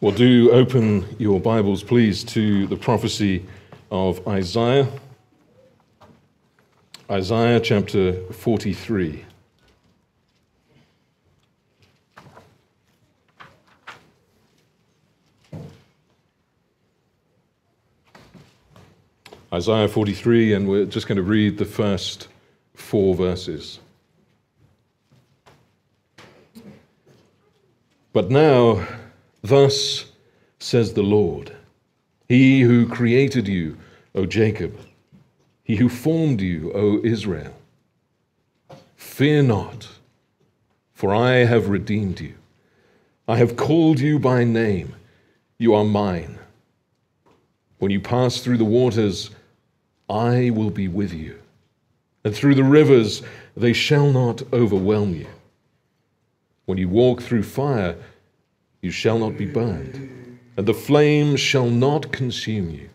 Well, do open your Bibles, please, to the prophecy of Isaiah. Isaiah chapter 43. Isaiah 43, and we're just going to read the first four verses. But now, thus says the Lord, He who created you, O Jacob, He who formed you, O Israel, fear not, for I have redeemed you. I have called you by name, you are mine. When you pass through the waters, I will be with you. And through the rivers, they shall not overwhelm you. When you walk through fire, you shall not be burned, and the flame shall not consume you.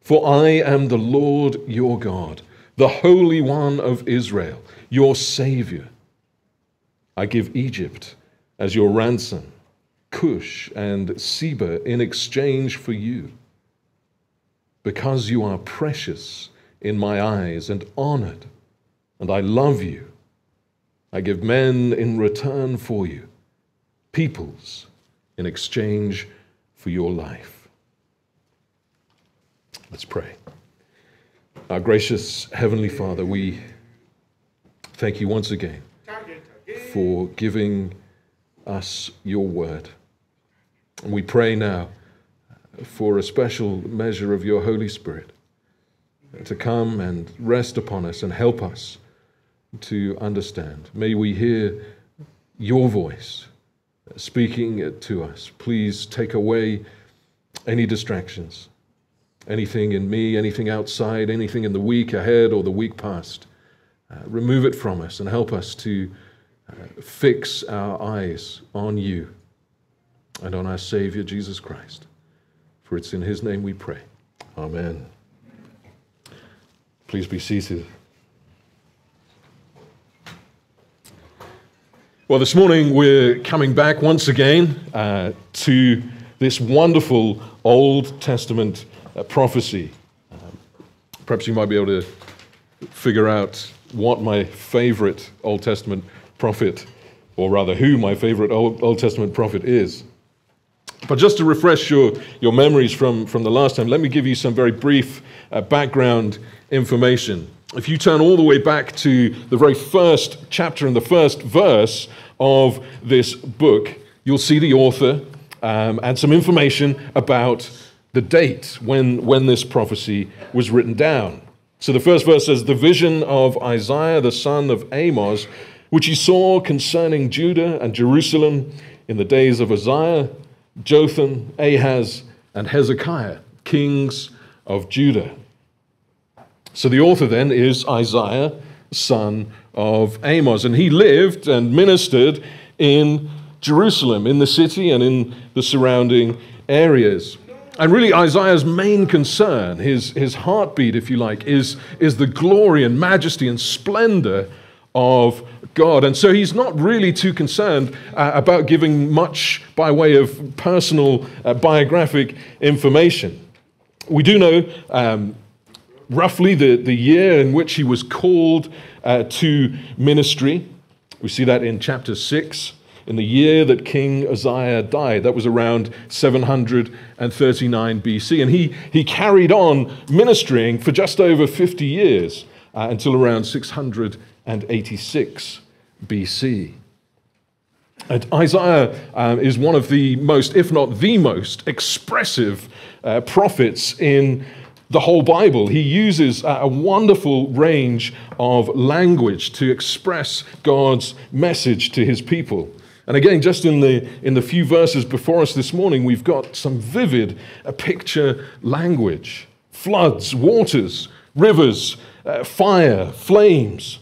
For I am the Lord your God, the Holy One of Israel, your Savior. I give Egypt as your ransom, Cush and Seba in exchange for you because you are precious in my eyes and honored, and I love you. I give men in return for you, peoples in exchange for your life. Let's pray. Our gracious Heavenly Father, we thank you once again for giving us your word. And we pray now for a special measure of your Holy Spirit to come and rest upon us and help us to understand. May we hear your voice speaking to us. Please take away any distractions, anything in me, anything outside, anything in the week ahead or the week past. Uh, remove it from us and help us to uh, fix our eyes on you and on our Savior, Jesus Christ. For it's in his name we pray. Amen. Please be seated. Well, this morning we're coming back once again uh, to this wonderful Old Testament uh, prophecy. Um, perhaps you might be able to figure out what my favorite Old Testament prophet, or rather, who my favorite Old, Old Testament prophet is. But just to refresh your, your memories from, from the last time, let me give you some very brief uh, background information. If you turn all the way back to the very first chapter and the first verse of this book, you'll see the author um, and some information about the date when, when this prophecy was written down. So the first verse says, The vision of Isaiah the son of Amos, which he saw concerning Judah and Jerusalem in the days of Uzziah Jotham, Ahaz, and Hezekiah, kings of Judah. So the author then is Isaiah, son of Amos, and he lived and ministered in Jerusalem, in the city and in the surrounding areas. And really, Isaiah's main concern, his, his heartbeat, if you like, is, is the glory and majesty and splendor of God. And so he's not really too concerned uh, about giving much by way of personal uh, biographic information. We do know um, roughly the, the year in which he was called uh, to ministry. We see that in chapter 6. In the year that King Uzziah died, that was around 739 BC. And he, he carried on ministering for just over 50 years uh, until around 686 BC. And Isaiah um, is one of the most, if not the most, expressive uh, prophets in the whole Bible. He uses a wonderful range of language to express God's message to his people. And again, just in the, in the few verses before us this morning, we've got some vivid uh, picture language floods, waters, rivers, uh, fire, flames.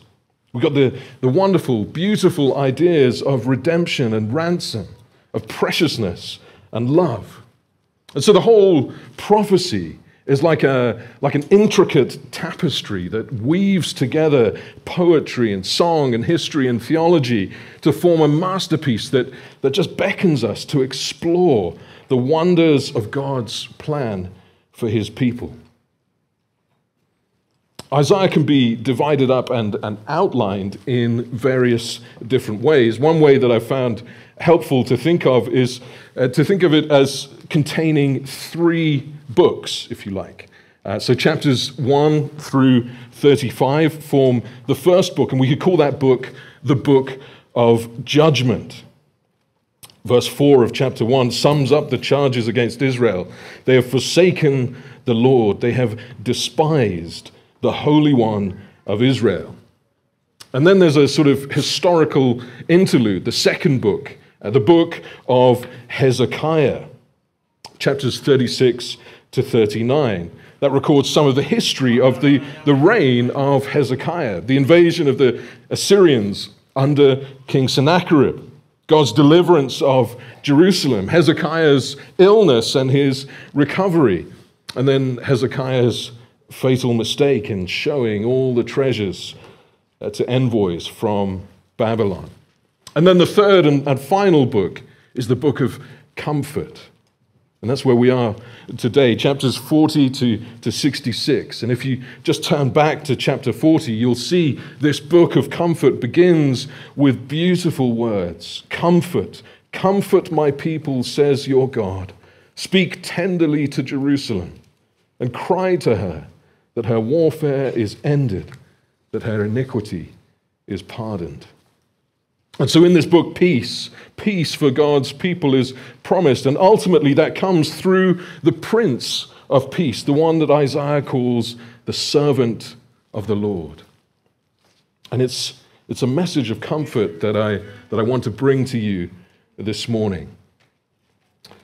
We've got the, the wonderful, beautiful ideas of redemption and ransom, of preciousness and love. And so the whole prophecy is like, a, like an intricate tapestry that weaves together poetry and song and history and theology to form a masterpiece that, that just beckons us to explore the wonders of God's plan for his people. Isaiah can be divided up and, and outlined in various different ways. One way that I found helpful to think of is uh, to think of it as containing three books, if you like. Uh, so, chapters 1 through 35 form the first book, and we could call that book the book of judgment. Verse 4 of chapter 1 sums up the charges against Israel. They have forsaken the Lord, they have despised the Holy One of Israel. And then there's a sort of historical interlude, the second book, uh, the book of Hezekiah, chapters 36 to 39. That records some of the history of the, the reign of Hezekiah, the invasion of the Assyrians under King Sennacherib, God's deliverance of Jerusalem, Hezekiah's illness and his recovery, and then Hezekiah's fatal mistake in showing all the treasures uh, to envoys from Babylon. And then the third and, and final book is the book of comfort. And that's where we are today, chapters 40 to, to 66. And if you just turn back to chapter 40, you'll see this book of comfort begins with beautiful words Comfort, comfort my people, says your God. Speak tenderly to Jerusalem and cry to her that her warfare is ended, that her iniquity is pardoned. And so, in this book, peace, peace for God's people is promised. And ultimately, that comes through the Prince of Peace, the one that Isaiah calls the servant of the Lord. And it's, it's a message of comfort that I, that I want to bring to you this morning.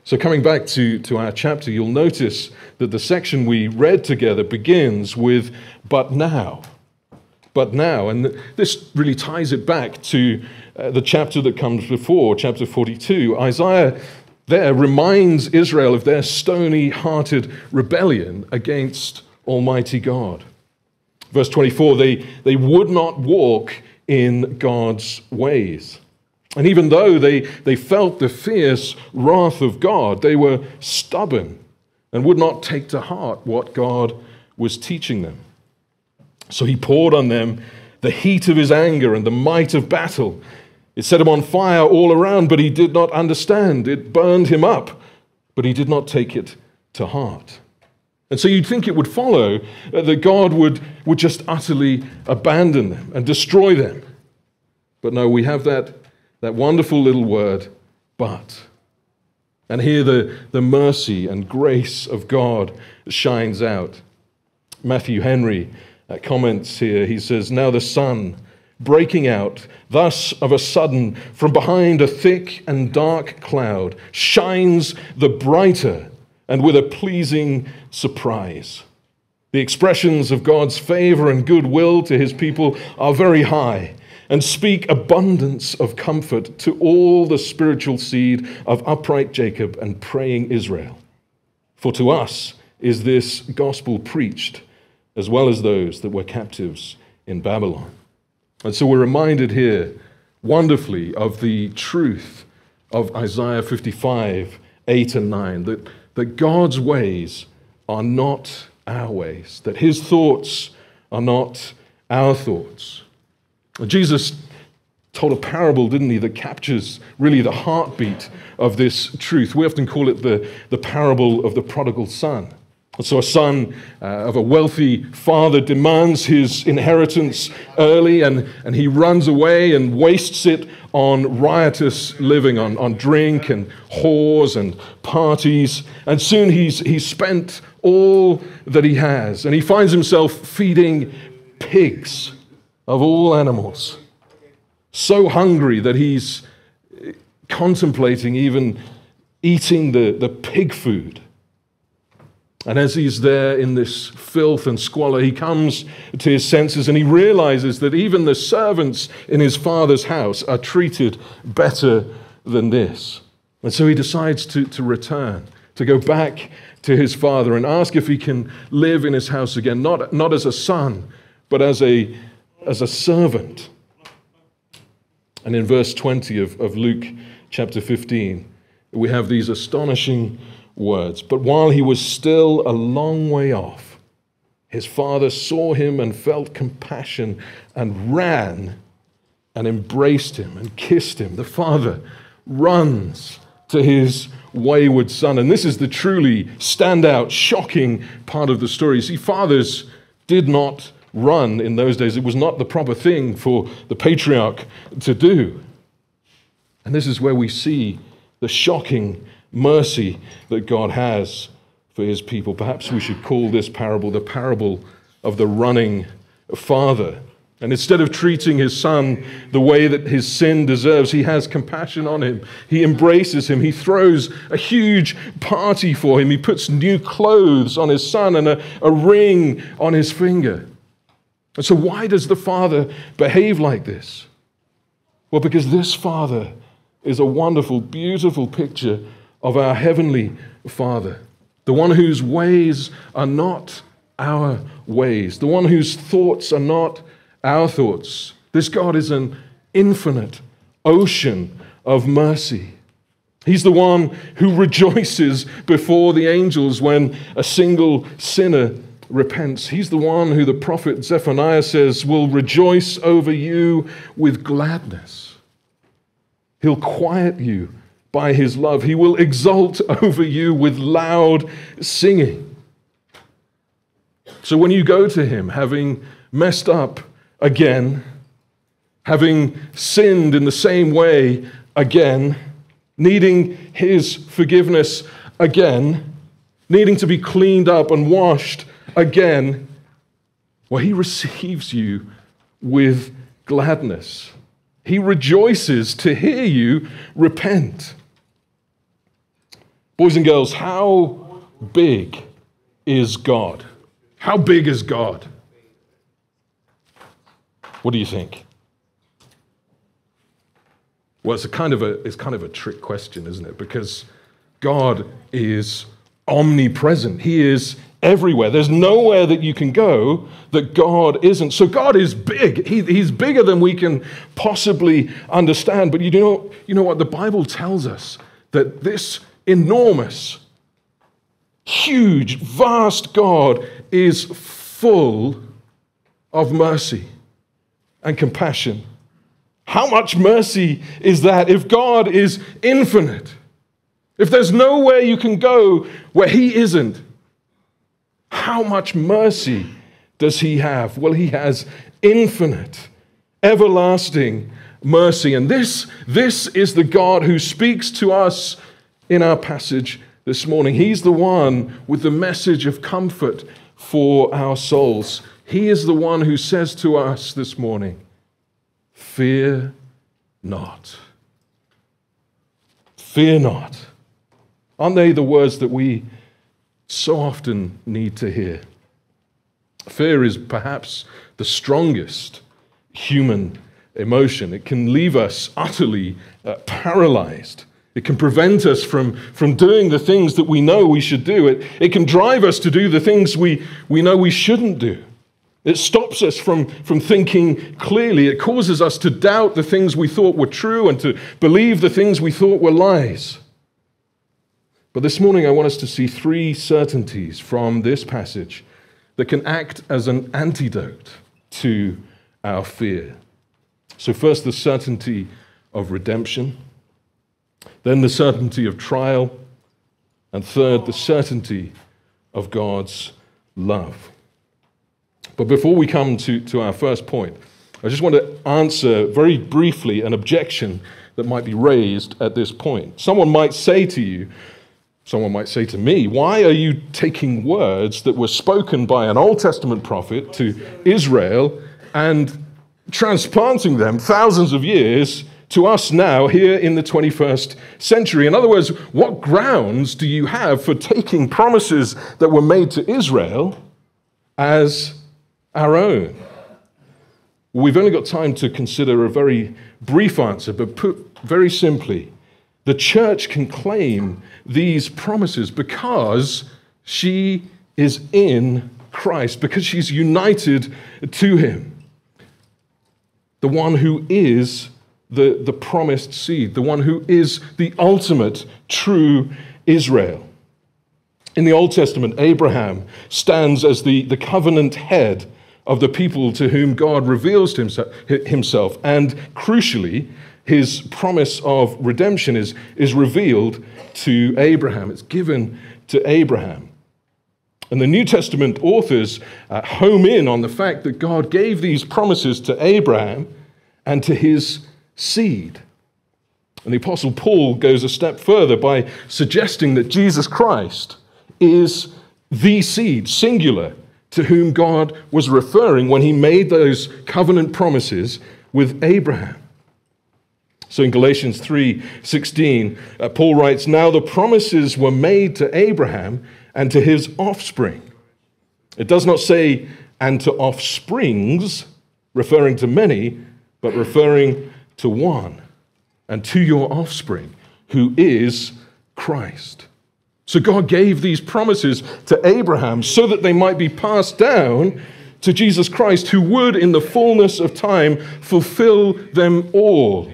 So, coming back to, to our chapter, you'll notice that the section we read together begins with, but now. But now. And this really ties it back to uh, the chapter that comes before, chapter 42. Isaiah there reminds Israel of their stony hearted rebellion against Almighty God. Verse 24 they, they would not walk in God's ways. And even though they, they felt the fierce wrath of God, they were stubborn and would not take to heart what God was teaching them. So he poured on them the heat of his anger and the might of battle. It set him on fire all around, but he did not understand. It burned him up, but he did not take it to heart. And so you'd think it would follow that God would, would just utterly abandon them and destroy them. But no, we have that that wonderful little word, but. And here the, the mercy and grace of God shines out. Matthew Henry uh, comments here. He says, Now the sun breaking out, thus of a sudden, from behind a thick and dark cloud, shines the brighter and with a pleasing surprise. The expressions of God's favor and goodwill to his people are very high and speak abundance of comfort to all the spiritual seed of upright Jacob and praying Israel. For to us is this gospel preached, as well as those that were captives in Babylon. And so we're reminded here wonderfully of the truth of Isaiah 55, 8 and 9, that, that God's ways are not our ways, that his thoughts are not our thoughts. Jesus told a parable, didn't he, that captures really the heartbeat of this truth. We often call it the, the parable of the prodigal son. So, a son uh, of a wealthy father demands his inheritance early, and, and he runs away and wastes it on riotous living, on, on drink and whores and parties. And soon he's, he's spent all that he has, and he finds himself feeding pigs of all animals. So hungry that he's contemplating even eating the, the pig food. And as he's there in this filth and squalor, he comes to his senses and he realizes that even the servants in his father's house are treated better than this. And so he decides to, to return, to go back to his father and ask if he can live in his house again, not, not as a son, but as a, as a servant. And in verse 20 of, of Luke chapter 15, we have these astonishing words. But while he was still a long way off, his father saw him and felt compassion and ran and embraced him and kissed him. The father runs to his wayward son. And this is the truly standout, shocking part of the story. See, fathers did not run in those days, it was not the proper thing for the patriarch to do. And this is where we see the shocking mercy that God has for his people. Perhaps we should call this parable the parable of the running father. And instead of treating his son the way that his sin deserves, he has compassion on him. He embraces him. He throws a huge party for him. He puts new clothes on his son and a, a ring on his finger. And so, why does the father behave like this? Well, because this father is a wonderful, beautiful picture of our heavenly Father, the one whose ways are not our ways, the one whose thoughts are not our thoughts. This God is an infinite ocean of mercy. He's the one who rejoices before the angels when a single sinner repents. He's the one who the prophet Zephaniah says will rejoice over you with gladness. He'll quiet you by his love. He will exult over you with loud singing. So when you go to him, having messed up again, having sinned in the same way again, needing his forgiveness again, needing to be cleaned up and washed again, well, he receives you with gladness. He rejoices to hear you repent. Boys and girls, how big is God? How big is God? What do you think? Well, it's a kind of a it's kind of a trick question, isn't it? Because God is omnipresent. He is everywhere. There's nowhere that you can go that God isn't. So God is big. He, he's bigger than we can possibly understand. But you know, you know what? The Bible tells us that this enormous, huge, vast God is full of mercy and compassion. How much mercy is that if God is infinite? If there's nowhere you can go where He isn't, how much mercy does He have? Well, He has infinite, everlasting mercy. And this, this is the God who speaks to us in our passage this morning. He's the one with the message of comfort for our souls. He is the one who says to us this morning, Fear not. Fear not. Aren't they the words that we so often need to hear? Fear is perhaps the strongest human emotion. It can leave us utterly uh, paralyzed. It can prevent us from, from doing the things that we know we should do. It, it can drive us to do the things we, we know we shouldn't do. It stops us from, from thinking clearly. It causes us to doubt the things we thought were true and to believe the things we thought were lies. But this morning, I want us to see three certainties from this passage that can act as an antidote to our fear. So, first, the certainty of redemption. Then the certainty of trial. And third, the certainty of God's love. But before we come to, to our first point, I just want to answer very briefly an objection that might be raised at this point. Someone might say to you, someone might say to me, why are you taking words that were spoken by an Old Testament prophet to Israel and transplanting them thousands of years to us now here in the 21st century. In other words, what grounds do you have for taking promises that were made to Israel as our own? We've only got time to consider a very brief answer, but put very simply, the church can claim these promises because she is in Christ, because she's united to Him. The one who is the, the promised seed, the one who is the ultimate true Israel. In the Old Testament, Abraham stands as the, the covenant head of the people to whom God reveals himself. And crucially, his promise of redemption is, is revealed to Abraham. It's given to Abraham. And the New Testament authors uh, home in on the fact that God gave these promises to Abraham and to his seed. And the Apostle Paul goes a step further by suggesting that Jesus Christ is the seed, singular, to whom God was referring when he made those covenant promises with Abraham. So in Galatians 3:16, uh, Paul writes, "Now the promises were made to Abraham and to his offspring." It does not say and to offsprings, referring to many, but referring to one, and to your offspring, who is Christ. So God gave these promises to Abraham so that they might be passed down to Jesus Christ, who would, in the fullness of time, fulfill them all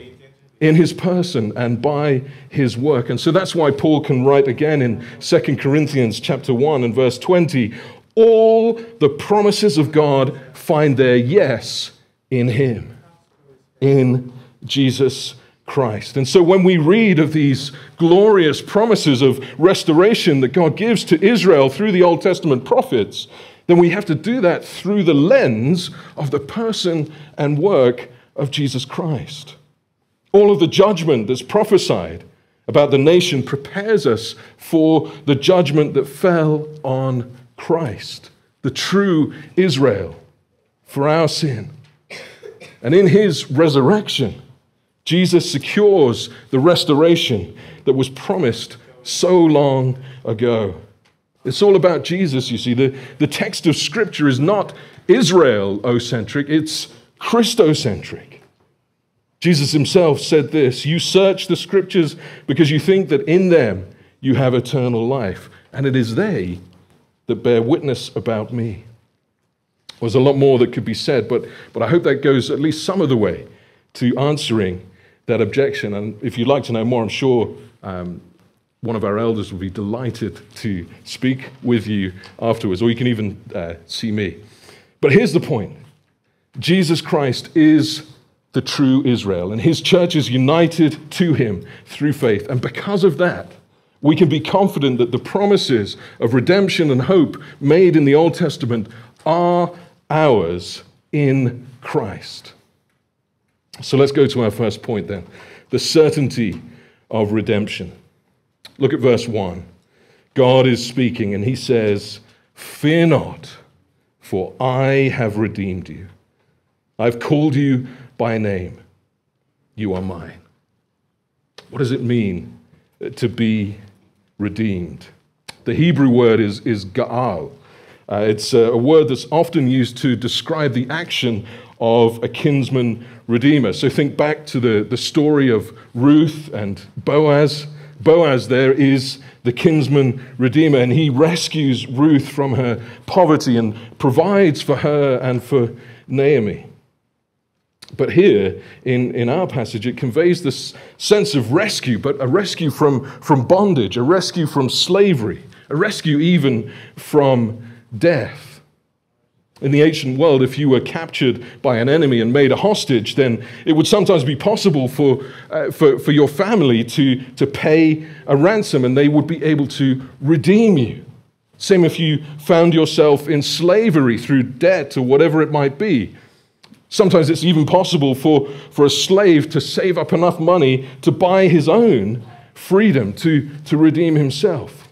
in his person and by his work. And so that's why Paul can write again in 2 Corinthians chapter 1 and verse 20, all the promises of God find their yes in him, in Jesus Christ. And so when we read of these glorious promises of restoration that God gives to Israel through the Old Testament prophets, then we have to do that through the lens of the person and work of Jesus Christ. All of the judgment that's prophesied about the nation prepares us for the judgment that fell on Christ, the true Israel, for our sin. And in his resurrection, Jesus secures the restoration that was promised so long ago. It's all about Jesus, you see. The, the text of Scripture is not Israel centric, it's Christocentric. Jesus himself said this You search the scriptures because you think that in them you have eternal life, and it is they that bear witness about me. There's a lot more that could be said, but, but I hope that goes at least some of the way to answering that objection. And if you'd like to know more, I'm sure um, one of our elders will be delighted to speak with you afterwards, or you can even uh, see me. But here's the point Jesus Christ is the true Israel. And his church is united to him through faith. And because of that, we can be confident that the promises of redemption and hope made in the Old Testament are ours in Christ. So let's go to our first point then the certainty of redemption. Look at verse 1. God is speaking, and he says, Fear not, for I have redeemed you. I've called you by name, You are mine. What does it mean to be redeemed? The Hebrew word is, is ga'al. Uh, it's a word that's often used to describe the action of a kinsman redeemer. So think back to the, the story of Ruth and Boaz. Boaz there is the kinsman redeemer, and he rescues Ruth from her poverty and provides for her and for Naomi. But here in, in our passage, it conveys this sense of rescue, but a rescue from, from bondage, a rescue from slavery, a rescue even from death. In the ancient world, if you were captured by an enemy and made a hostage, then it would sometimes be possible for, uh, for, for your family to, to pay a ransom and they would be able to redeem you. Same if you found yourself in slavery through debt or whatever it might be. Sometimes it's even possible for, for a slave to save up enough money to buy his own freedom, to, to redeem himself.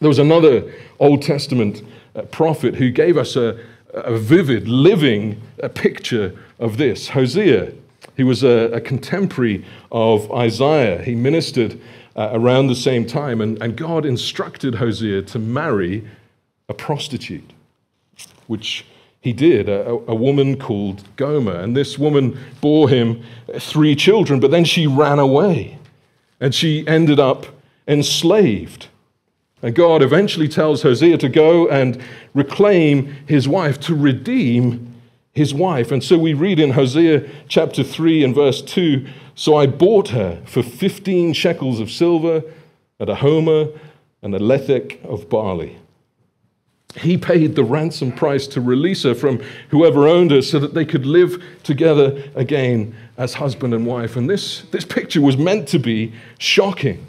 There was another Old Testament prophet who gave us a, a vivid, living a picture of this Hosea. He was a, a contemporary of Isaiah. He ministered uh, around the same time, and, and God instructed Hosea to marry a prostitute, which he did, a, a, woman called Gomer. And this woman bore him three children, but then she ran away and she ended up enslaved. And God eventually tells Hosea to go and reclaim his wife, to redeem his wife. And so we read in Hosea chapter 3 and verse 2 So I bought her for 15 shekels of silver at a homer and a lethek of barley. He paid the ransom price to release her from whoever owned her so that they could live together again as husband and wife. And this, this picture was meant to be shocking.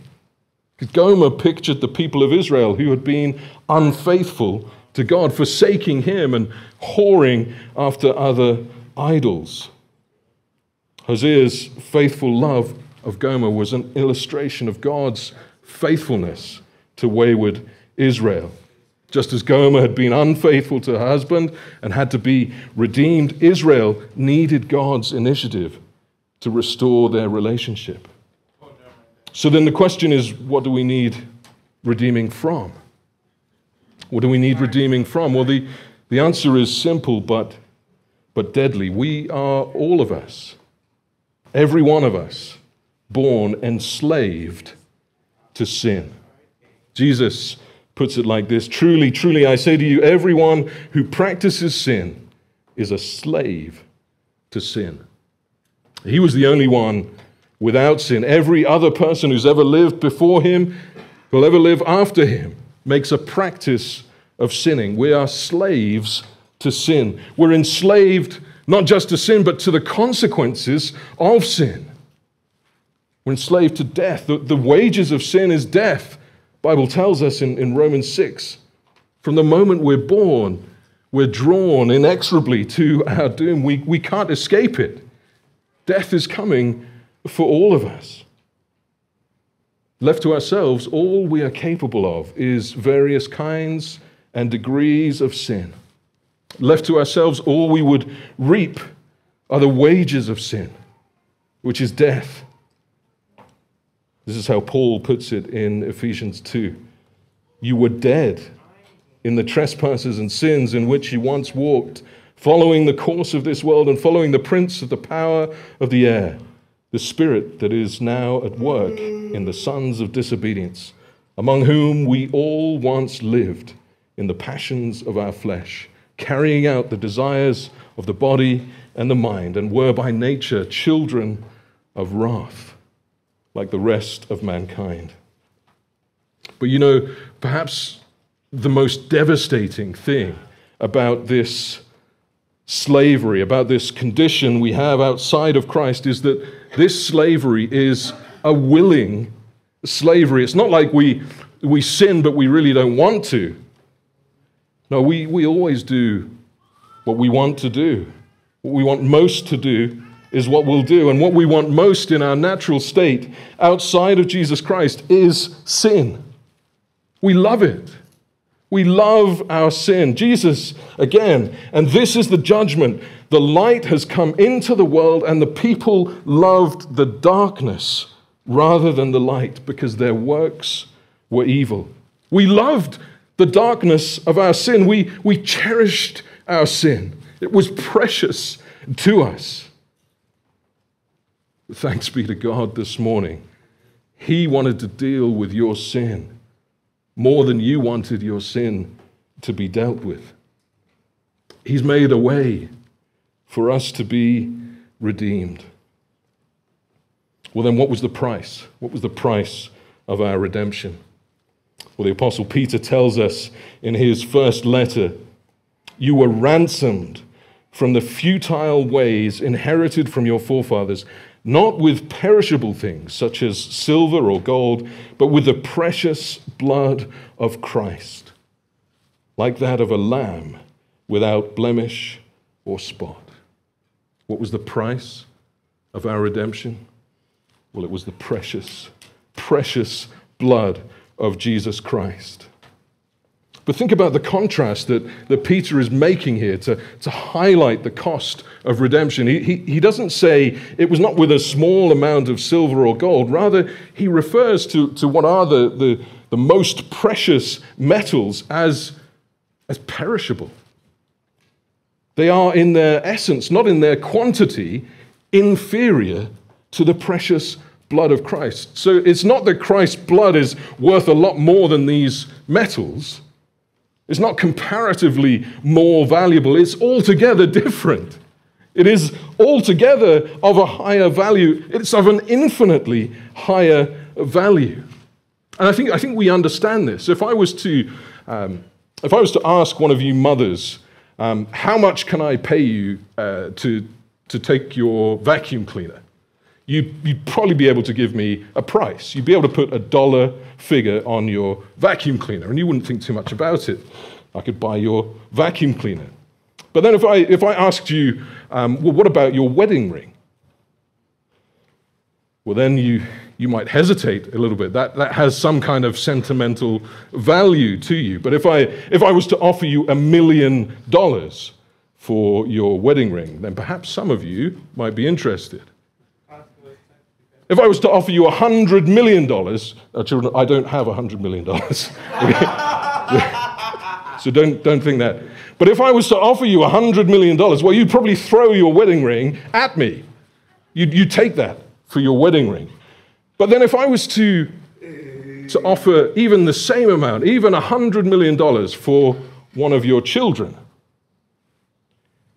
Gomer pictured the people of Israel who had been unfaithful to God, forsaking Him and whoring after other idols. Hosea's faithful love of Gomer was an illustration of God's faithfulness to wayward Israel. Just as Gomer had been unfaithful to her husband and had to be redeemed, Israel needed God's initiative to restore their relationship. So then the question is what do we need redeeming from? What do we need redeeming from? Well, the, the answer is simple but, but deadly. We are all of us, every one of us, born enslaved to sin. Jesus puts it like this Truly, truly, I say to you, everyone who practices sin is a slave to sin. He was the only one without sin. Every other person who's ever lived before him, who'll ever live after him, makes a practice of sinning. We are slaves to sin. We're enslaved not just to sin, but to the consequences of sin. We're enslaved to death. The, the wages of sin is death. Bible tells us in, in Romans 6. From the moment we're born, we're drawn inexorably to our doom. We, we can't escape it. Death is coming for all of us. Left to ourselves, all we are capable of is various kinds and degrees of sin. Left to ourselves, all we would reap are the wages of sin, which is death. This is how Paul puts it in Ephesians 2. You were dead in the trespasses and sins in which you once walked, following the course of this world and following the prince of the power of the air, the spirit that is now at work in the sons of disobedience, among whom we all once lived in the passions of our flesh, carrying out the desires of the body and the mind, and were by nature children of wrath like the rest of mankind. But you know, perhaps the most devastating thing about this slavery, about this condition we have outside of Christ, is that this slavery is a willing slavery. It's not like we, we sin, but we really don't want to. No, we, we always do what we want to do, what we want most to do is what we'll do. And what we want most in our natural state outside of Jesus Christ is sin. We love it. We love our sin. Jesus, again, and this is the judgment. The light has come into the world, and the people loved the darkness rather than the light because their works were evil. We loved the darkness of our sin. We, we cherished our sin. It was precious to us. Thanks be to God this morning. He wanted to deal with your sin more than you wanted your sin to be dealt with. He's made a way for us to be redeemed. Well, then, what was the price? What was the price of our redemption? Well, the Apostle Peter tells us in his first letter you were ransomed from the futile ways inherited from your forefathers not with perishable things such as silver or gold, but with the precious blood of Christ, like that of a lamb without blemish or spot. What was the price of our redemption? Well, it was the precious, precious blood of Jesus Christ. But think about the contrast that, that Peter is making here to, to highlight the cost of redemption. He, he, he doesn't say it was not with a small amount of silver or gold. Rather, he refers to, to what are the, the, the most precious metals as, as perishable. They are, in their essence, not in their quantity, inferior to the precious blood of Christ. So it's not that Christ's blood is worth a lot more than these metals It's not comparatively more valuable, it's altogether different. It is altogether of a higher value, it's of an infinitely higher value. And I think, I think we understand this. If I was to, um, if I was to ask one of you mothers, um, how much can I pay you uh, to, to take your vacuum cleaner? You, you'd probably be able to give me a price. You'd be able to put a dollar figure on your vacuum cleaner, and you wouldn't think too much about it. I could buy your vacuum cleaner. But then if I, if I asked you, um, well, what about your wedding ring? Well, then you, you might hesitate a little bit. That, that has some kind of sentimental value to you. But if I, if I was to offer you a million dollars for your wedding ring, then perhaps some of you might be interested. If I was to offer you a hundred million dollars, uh, children, I don't have a hundred million dollars. so don't, don't think that. But if I was to offer you a $100 million, well, you'd probably throw your wedding ring at me. You'd, you'd take that for your wedding ring. But then if I was to, to offer even the same amount, even a $100 million for one of your children,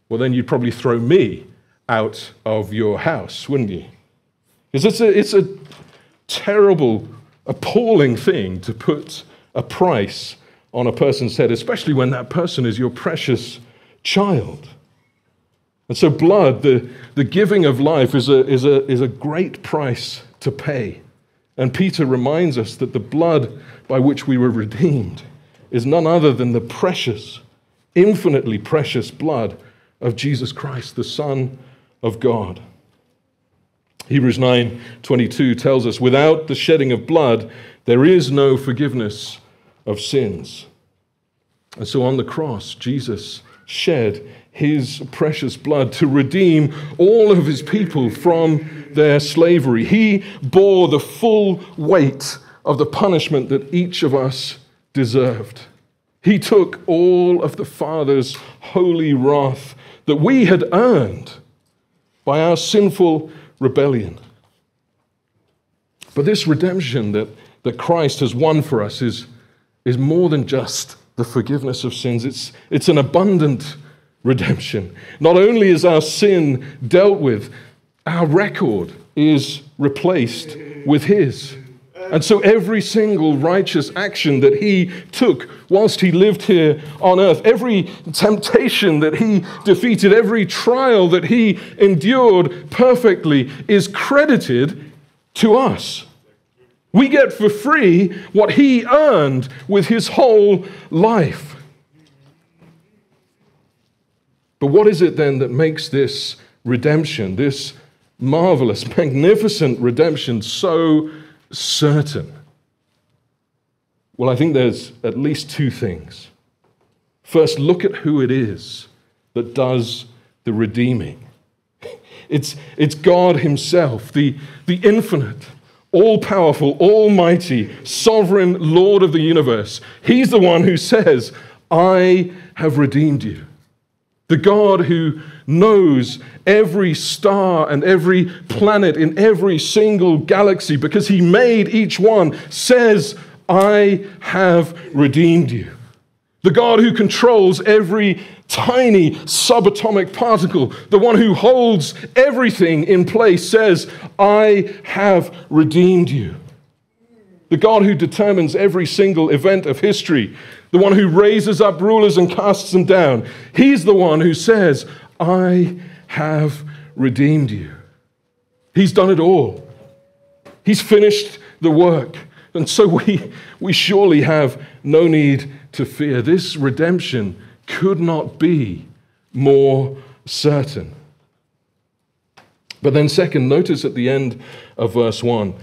well, then you'd probably throw me out of your house, wouldn't you? Because it's a, it's a terrible, appalling thing to put a price on a person's head, especially when that person is your precious child. And so, blood, the, the giving of life, is a, is, a, is a great price to pay. And Peter reminds us that the blood by which we were redeemed is none other than the precious, infinitely precious blood of Jesus Christ, the Son of God. Hebrews 9:22 tells us without the shedding of blood there is no forgiveness of sins. And so on the cross, Jesus shed his precious blood to redeem all of his people from their slavery. He bore the full weight of the punishment that each of us deserved. He took all of the Father's holy wrath that we had earned by our sinful rebellion. But this redemption that, that Christ has won for us is is more than just the forgiveness of sins, it's, it's an abundant redemption. Not only is our sin dealt with, our record is replaced with His. And so every single righteous action that he took whilst he lived here on earth, every temptation that he defeated, every trial that he endured perfectly is credited to us. We get for free what he earned with his whole life. But what is it then that makes this redemption, this marvelous, magnificent redemption, so certain? Well, I think there's at least two things. First, look at who it is that does the redeeming. It's, it's God Himself, the, the infinite, all powerful, almighty, sovereign Lord of the universe. He's the one who says, I have redeemed you. The God who knows every star and every planet in every single galaxy because he made each one says, I have redeemed you. The God who controls every tiny subatomic particle, the one who holds everything in place, says, I have redeemed you. The God who determines every single event of history, the one who raises up rulers and casts them down, he's the one who says, I have redeemed you. He's done it all. He's finished the work. And so we, we surely have no need to fear. This redemption could not be more certain. But then, second, notice at the end of verse 1,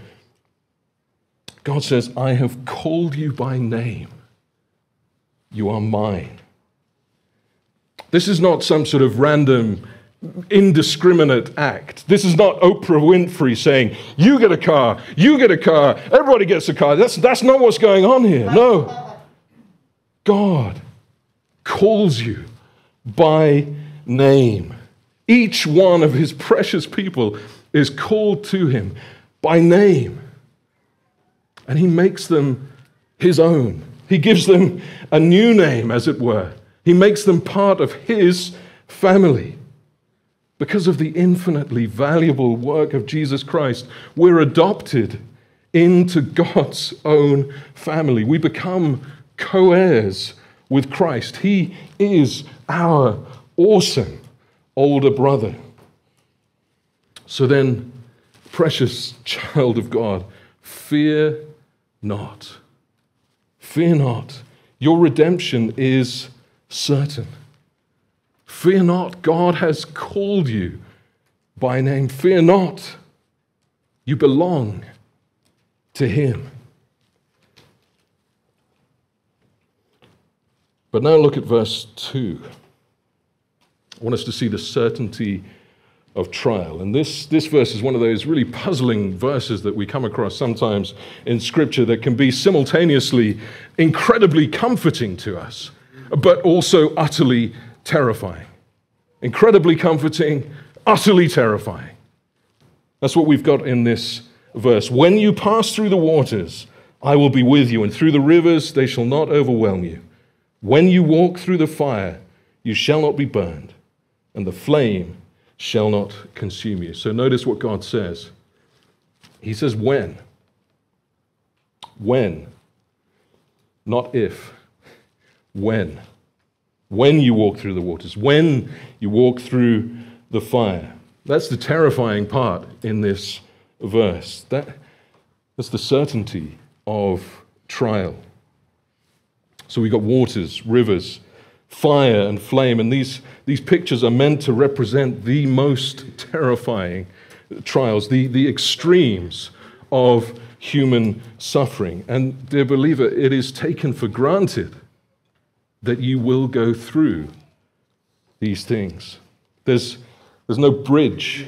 God says, I have called you by name. You are mine. This is not some sort of random, indiscriminate act. This is not Oprah Winfrey saying, You get a car, you get a car, everybody gets a car. That's, that's not what's going on here. No. God calls you by name. Each one of his precious people is called to him by name. And he makes them his own. He gives them a new name, as it were. He makes them part of His family. Because of the infinitely valuable work of Jesus Christ, we're adopted into God's own family. We become co heirs with Christ. He is our awesome older brother. So then, precious child of God, fear not. Fear not. Your redemption is certain. Fear not. God has called you by name. Fear not. You belong to Him. But now look at verse 2. I want us to see the certainty of trial. And this, this verse is one of those really puzzling verses that we come across sometimes in Scripture that can be simultaneously incredibly comforting to us, but also utterly terrifying. Incredibly comforting, utterly terrifying. That's what we've got in this verse. When you pass through the waters, I will be with you, and through the rivers, they shall not overwhelm you. When you walk through the fire, you shall not be burned, and the flame shall not consume you. So notice what God says. He says, when. When. Not if. When. When you walk through the waters. When you walk through the fire. That's the terrifying part in this verse. That, that's the certainty of trial. So we've got waters, rivers, fire, and flame, and these, these pictures are meant to represent the most terrifying trials, the, the extremes of human suffering. And, dear believer, it is taken for granted that you will go through these things. There's, there's no bridge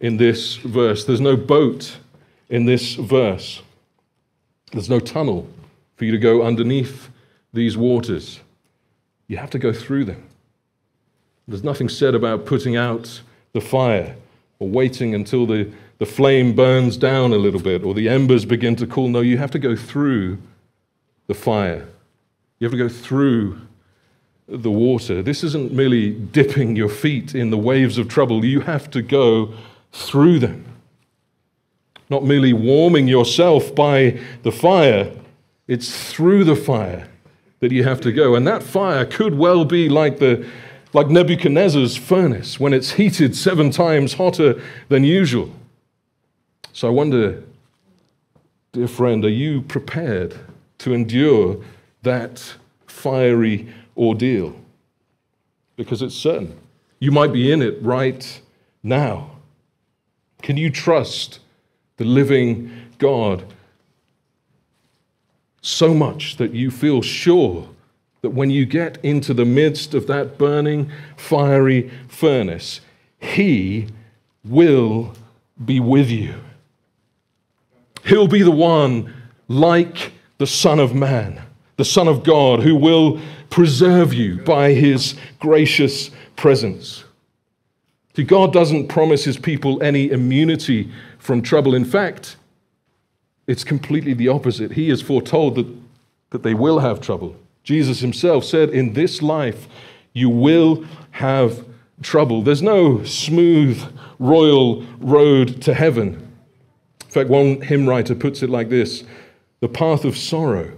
in this verse. There's no boat in this verse. There's no tunnel for you to go underneath these waters. You have to go through them. There's nothing said about putting out the fire or waiting until the, the flame burns down a little bit or the embers begin to cool. No, you have to go through the fire. You have to go through the water. This isn't merely dipping your feet in the waves of trouble. You have to go through them. Not merely warming yourself by the fire, it's through the fire that you have to go. And that fire could well be like, the, like Nebuchadnezzar's furnace when it's heated seven times hotter than usual. So I wonder, dear friend, are you prepared to endure that fiery ordeal? Because it's certain. You might be in it right now. Can you trust the living God so much that you feel sure that when you get into the midst of that burning, fiery furnace, He will be with you? He'll be the one like the Son of Man, the Son of God, who will preserve you by His gracious presence. See, God doesn't promise his people any immunity from trouble. In fact, it's completely the opposite. He has foretold that, that they will have trouble. Jesus himself said, In this life, you will have trouble. There's no smooth, royal road to heaven. In fact, one hymn writer puts it like this The path of sorrow,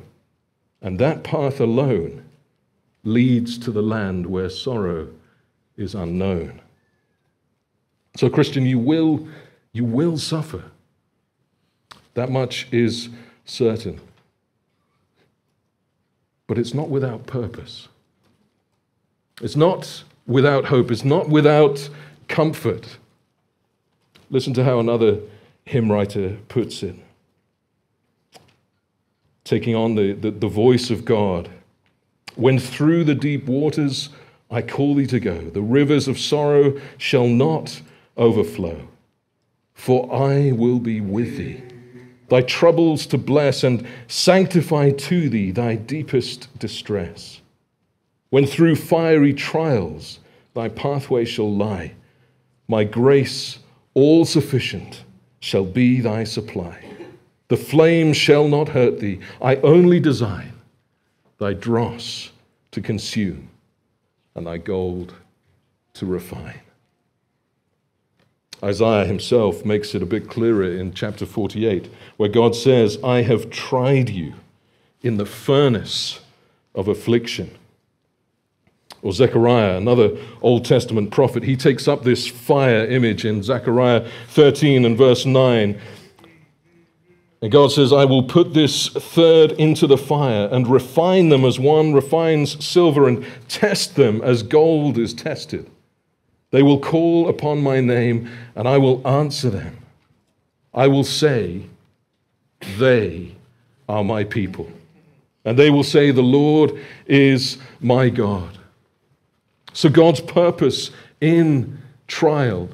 and that path alone, leads to the land where sorrow is unknown. So, Christian, you will, you will suffer. That much is certain. But it's not without purpose. It's not without hope. It's not without comfort. Listen to how another hymn writer puts it. Taking on the, the, the voice of God. When through the deep waters I call thee to go, the rivers of sorrow shall not overflow. For I will be with thee, thy troubles to bless, and sanctify to thee thy deepest distress. When through fiery trials thy pathway shall lie, my grace, all sufficient, shall be thy supply. The flame shall not hurt thee. I only design thy dross to consume, and thy gold to refine. Isaiah himself makes it a bit clearer in chapter 48, where God says, I have tried you in the furnace of affliction. Or Zechariah, another Old Testament prophet, he takes up this fire image in Zechariah 13 and verse 9. And God says, I will put this third into the fire and refine them as one refines silver and test them as gold is tested. They will call upon my name, and I will answer them. I will say, They are my people. And they will say, The Lord is my God. So God's purpose in trial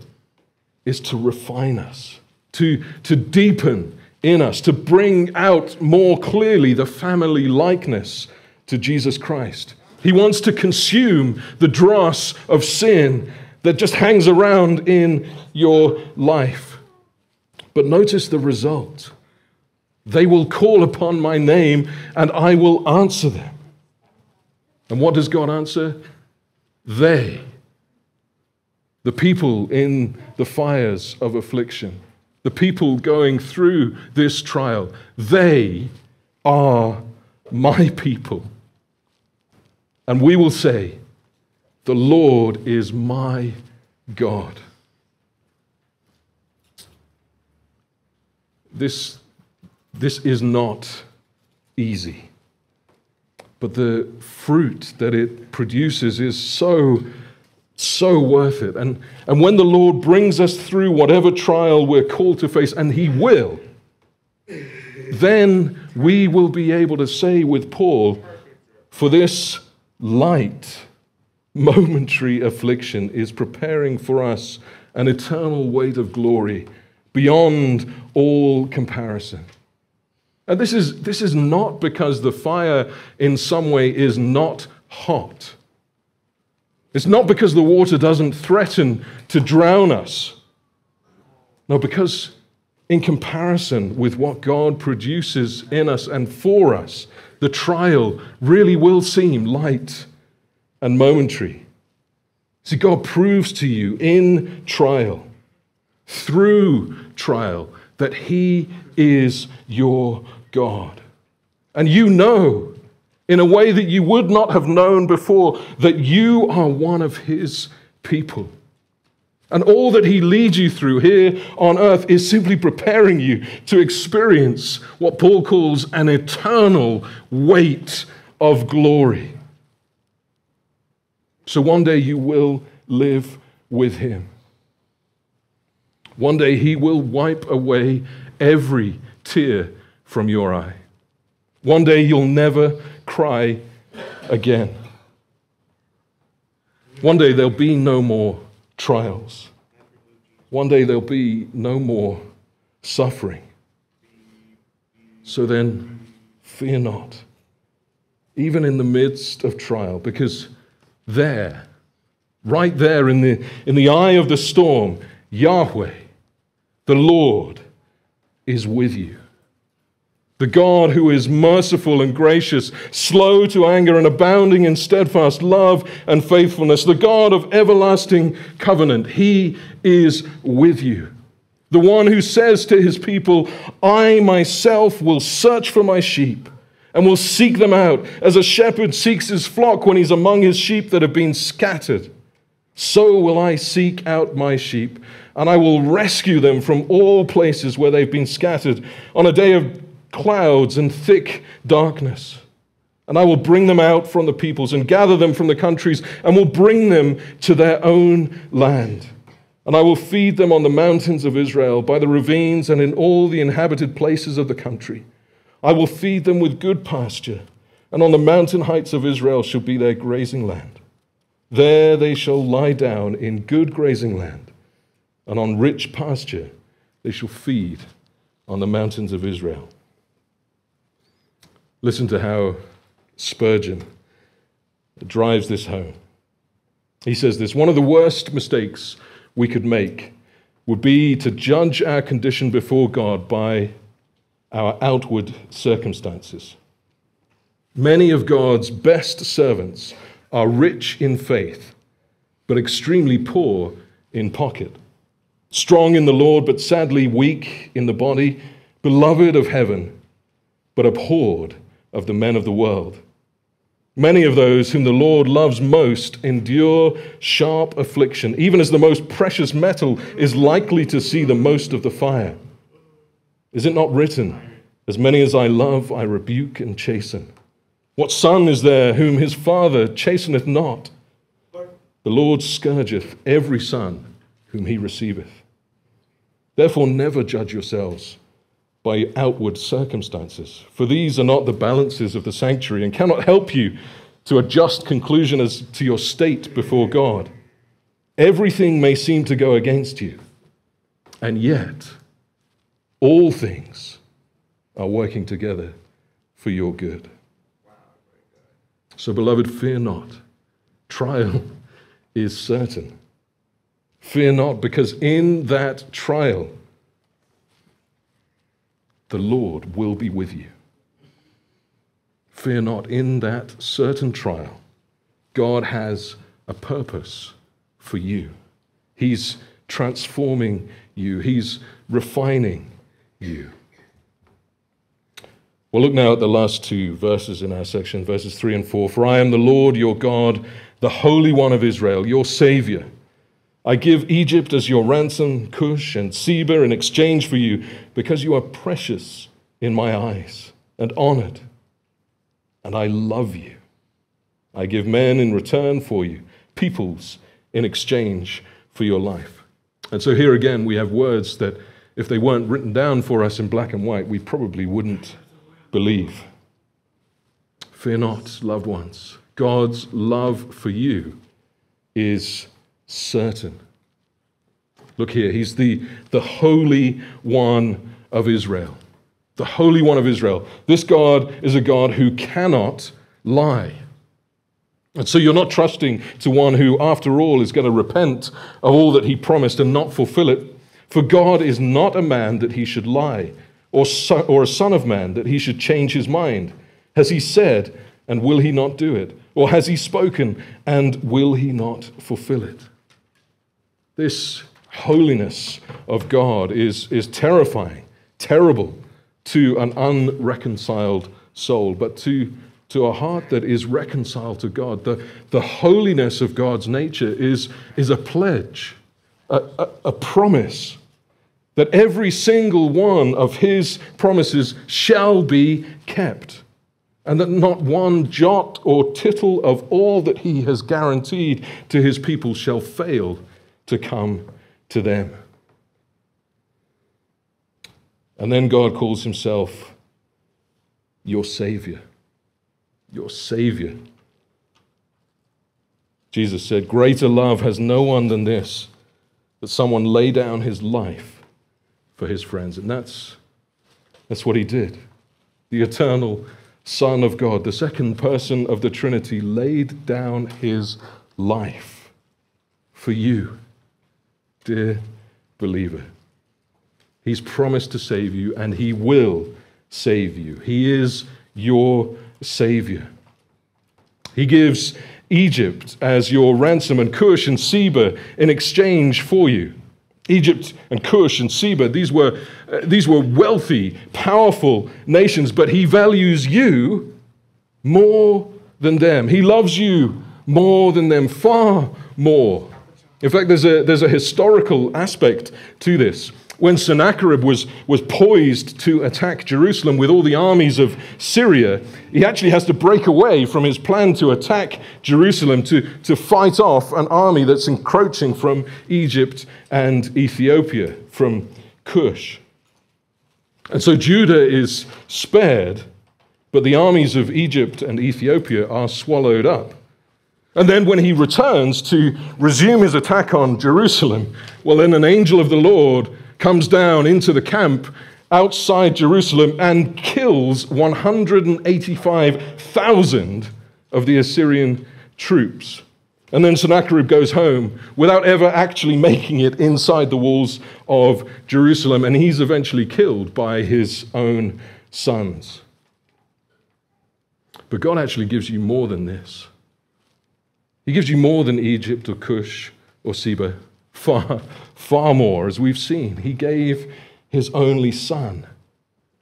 is to refine us, to, to deepen in us, to bring out more clearly the family likeness to Jesus Christ. He wants to consume the dross of sin that just hangs around in your life. But notice the result. They will call upon my name and I will answer them. And what does God answer? They, the people in the fires of affliction, the people going through this trial, they are my people. And we will say, the Lord is my God. This, this is not easy, but the fruit that it produces is so, so worth it. And, and when the Lord brings us through whatever trial we're called to face, and He will, then we will be able to say with Paul, For this light momentary affliction is preparing for us an eternal weight of glory beyond all comparison. And this is, this is not because the fire in some way is not hot. It's not because the water doesn't threaten to drown us. No, because in comparison with what God produces in us and for us, the trial really will seem light and momentary. See, God proves to you in trial, through trial, that He is your God. And you know, in a way that you would not have known before, that you are one of His people. And all that He leads you through here on earth is simply preparing you to experience what Paul calls an eternal weight of glory. So one day you will live with him. One day he will wipe away every tear from your eye. One day you'll never cry again. One day there'll be no more trials. One day there'll be no more suffering. So then, fear not, even in the midst of trial, because there, right there in the, in the eye of the storm, Yahweh, the Lord, is with you. The God who is merciful and gracious, slow to anger and abounding in steadfast love and faithfulness, the God of everlasting covenant, He is with you. The one who says to his people, I myself will search for my sheep and will seek them out as a shepherd seeks his flock when he's among his sheep that have been scattered. So will I seek out my sheep, and I will rescue them from all places where they've been scattered on a day of clouds and thick darkness. And I will bring them out from the peoples and gather them from the countries and will bring them to their own land. And I will feed them on the mountains of Israel, by the ravines, and in all the inhabited places of the country. I will feed them with good pasture, and on the mountain heights of Israel shall be their grazing land. There they shall lie down in good grazing land, and on rich pasture they shall feed on the mountains of Israel. Listen to how Spurgeon drives this home. He says this one of the worst mistakes we could make would be to judge our condition before God by our outward circumstances. Many of God's best servants are rich in faith, but extremely poor in pocket. Strong in the Lord, but sadly weak in the body, beloved of heaven, but abhorred of the men of the world. Many of those whom the Lord loves most endure sharp affliction, even as the most precious metal is likely to see the most of the fire. Is it not written, As many as I love, I rebuke and chasten? What son is there whom his father chasteneth not? The Lord scourgeth every son whom he receiveth. Therefore, never judge yourselves by outward circumstances. For these are not the balances of the sanctuary and cannot help you to a just conclusion as to your state before God. Everything may seem to go against you, and yet all things are working together for your good. So, beloved, fear not. Trial is certain. Fear not, because in that trial, the Lord will be with you. Fear not, in that certain trial, God has a purpose for you. He's transforming you, He's refining you. Well, look now at the last two verses in our section, verses 3 and 4. For I am the Lord your God, the Holy One of Israel, your Savior. I give Egypt as your ransom, Cush and Seba in exchange for you, because you are precious in my eyes and honored. And I love you. I give men in return for you, peoples in exchange for your life. And so here again, we have words that, if they weren't written down for us in black and white, we probably wouldn't believe. Fear not, loved ones. God's love for you is certain. Look here, he's the, the Holy One of Israel. The Holy One of Israel. This God is a God who cannot lie. And so you're not trusting to one who, after all, is going to repent of all that he promised and not fulfill it. For God is not a man that he should lie, or, son, or a son of man that he should change his mind. Has he said, and will he not do it? Or has he spoken, and will he not fulfill it? This holiness of God is, is terrifying, terrible to an unreconciled soul, but to, to a heart that is reconciled to God. The, the holiness of God's nature is, is a pledge, a, a, a promise that every single one of his promises shall be kept, and that not one jot or tittle of all that he has guaranteed to his people shall fail to come to them. And then God calls himself your Savior. Your Savior. Jesus said, Greater love has no one than this, that someone lay down his life for his friends. And that's, that's what he did. The eternal Son of God, the second person of the Trinity, laid down his life for you dear believer. He's promised to save you, and He will save you. He is your Savior. He gives Egypt as your ransom and Cush and Seba in exchange for you. Egypt and Cush and Seba, these were, uh, these were wealthy, powerful nations, but He values you more than them. He loves you more than them, far more in fact, there's a, there's a historical aspect to this. When Sennacherib was, was poised to attack Jerusalem with all the armies of Syria, he actually has to break away from his plan to attack Jerusalem to, to fight off an army that's encroaching from Egypt and Ethiopia, from Cush. And so Judah is spared, but the armies of Egypt and Ethiopia are swallowed up. And then when he returns to resume his attack on Jerusalem, well, then an angel of the Lord comes down into the camp outside Jerusalem and kills 185,000 of the Assyrian troops. And then Sennacherib goes home without ever actually making it inside the walls of Jerusalem, and he's eventually killed by his own sons. But God actually gives you more than this. He gives you more than Egypt or Cush or Seba. Far, far more, as we've seen. He gave his only son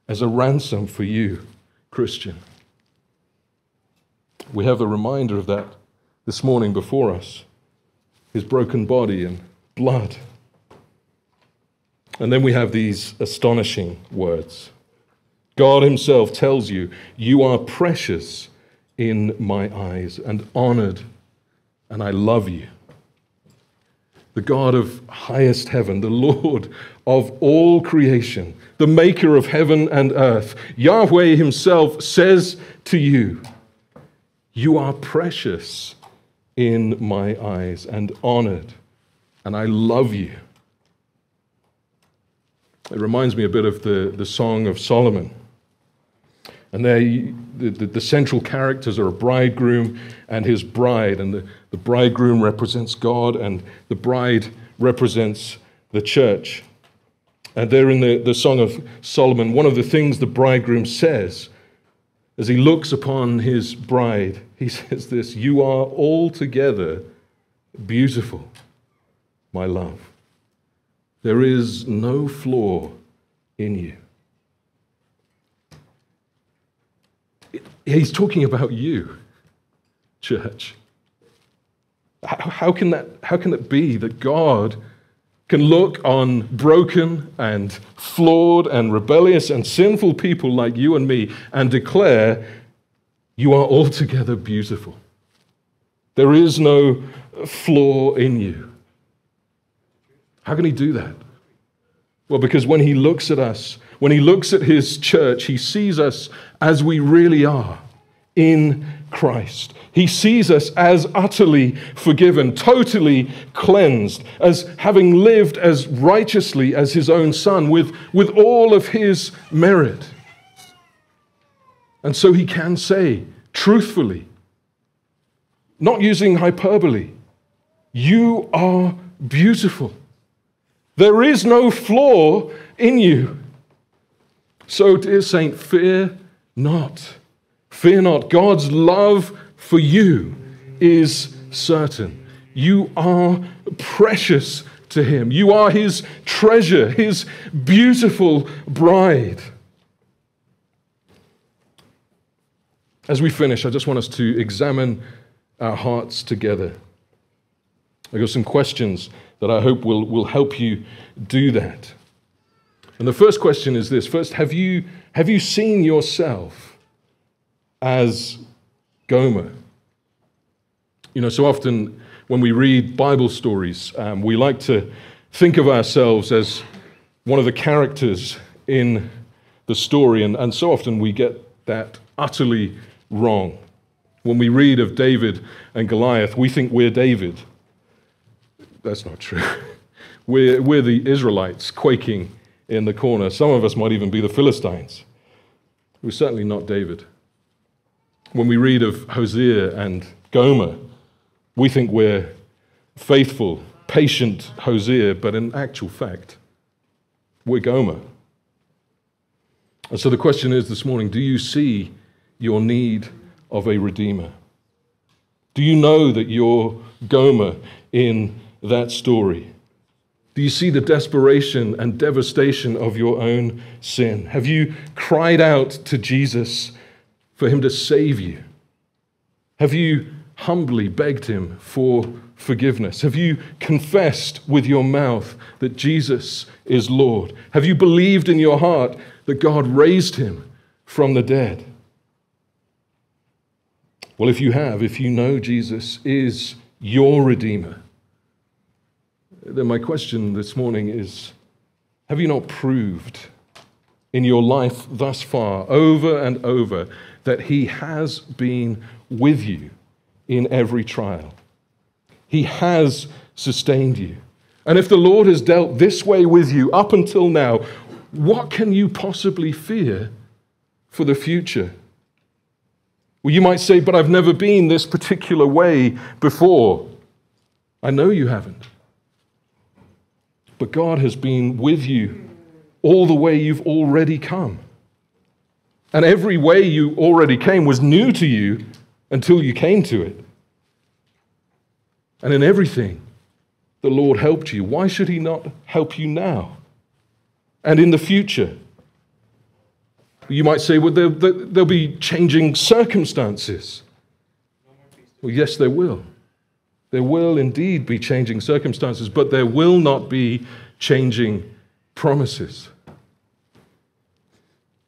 as a ransom for you, Christian. We have a reminder of that this morning before us his broken body and blood. And then we have these astonishing words God Himself tells you, You are precious in my eyes and honored, and I love you. The God of highest heaven, the Lord of all creation, the maker of heaven and earth, Yahweh Himself says to you, You are precious in my eyes and honored, and I love you. It reminds me a bit of the, the Song of Solomon. And there, the, the, the, central characters are a bridegroom and his bride. And the, the bridegroom represents God, and the bride represents the church. And there in the, the Song of Solomon, one of the things the bridegroom says as he looks upon his bride, he says this You are altogether beautiful, my love. There is no flaw in you. He's talking about you, church. How, can that, how can it be that God can look on broken and flawed and rebellious and sinful people like you and me and declare, You are altogether beautiful. There is no flaw in you. How can he do that? Well, because when he looks at us, when he looks at his church, he sees us as we really are in Christ. He sees us as utterly forgiven, totally cleansed, as having lived as righteously as his own son, with, with all of his merit. And so he can say, truthfully, not using hyperbole, You are beautiful. There is no flaw in you. So, dear saint, fear not. Fear not. God's love for you is certain. You are precious to Him. You are His treasure, His beautiful bride. As we finish, I just want us to examine our hearts together. I've got some questions that I hope will, will help you do that. And the first question is this First, have you, have you seen yourself as Gomer. You know, so often when we read Bible stories, um, we like to think of ourselves as one of the characters in the story, and, and so often we get that utterly wrong. When we read of David and Goliath, we think we're David. That's not true. We're, we're the Israelites quaking in the corner. Some of us might even be the Philistines. We're certainly not David. When we read of Hosea and Gomer, we think we're faithful, patient Hosea, but in actual fact, we're Gomer. And so the question is this morning do you see your need of a Redeemer? Do you know that you're Gomer in that story? Do you see the desperation and devastation of your own sin? Have you cried out to Jesus for him to save you? Have you humbly begged him for forgiveness? Have you confessed with your mouth that Jesus is Lord? Have you believed in your heart that God raised him from the dead? Well, if you have, if you know Jesus is your Redeemer, then my question this morning is have you not proved in your life thus far, over and over, that He has been with you in every trial. He has sustained you. And if the Lord has dealt this way with you up until now, what can you possibly fear for the future? Well, you might say, but I've never been this particular way before. I know you haven't. But God has been with you all the way you've already come. And every way you already came was new to you until you came to it. And in everything, the Lord helped you. Why should He not help you now and in the future? You might say, well, there'll, be changing circumstances. Well, yes, there will. There will indeed be changing circumstances, but there will not be changing promises.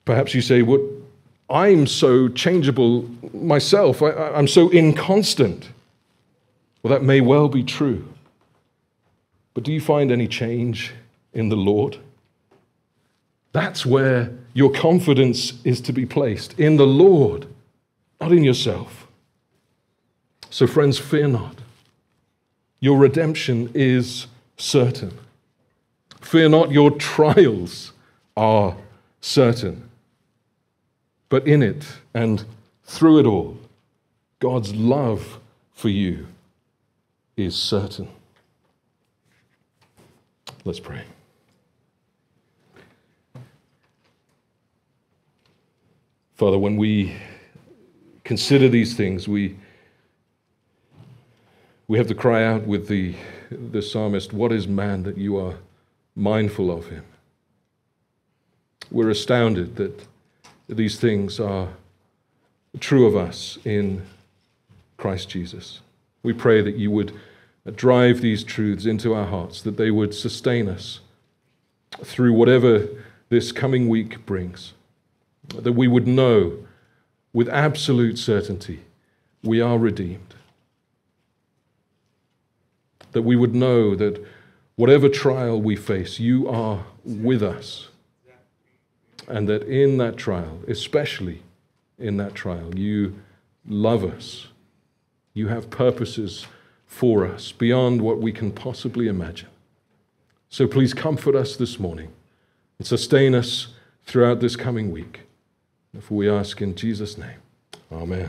Perhaps you say, well, I'm so changeable myself, I, am so inconstant. Well, that may well be true. But do you find any change in the Lord? That's where your confidence is to be placed in the Lord, not in yourself. So, friends, fear not. Your redemption is certain. Fear not, your trials are certain. But in it and through it all, God's love for you is certain. Let's pray. Father, when we consider these things, we, we have to cry out with the, the psalmist, What is man that you are mindful of him? We're astounded that these things are true of us in Christ Jesus. We pray that you would drive these truths into our hearts, that they would sustain us through whatever this coming week brings, that we would know with absolute certainty we are redeemed, that we would know that whatever trial we face, you are with us, and that in that trial, especially in that trial, you love us. You have purposes for us beyond what we can possibly imagine. So please comfort us this morning and sustain us throughout this coming week. For we ask in Jesus' name. Amen.